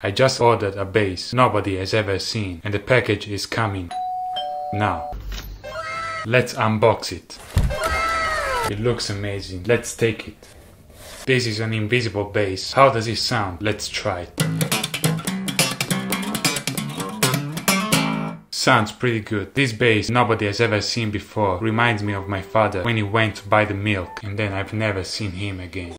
I just ordered a bass nobody has ever seen and the package is coming now. Let's unbox it. It looks amazing. Let's take it. This is an invisible bass. How does it sound? Let's try it. Sounds pretty good. This bass nobody has ever seen before reminds me of my father when he went to buy the milk and then I've never seen him again.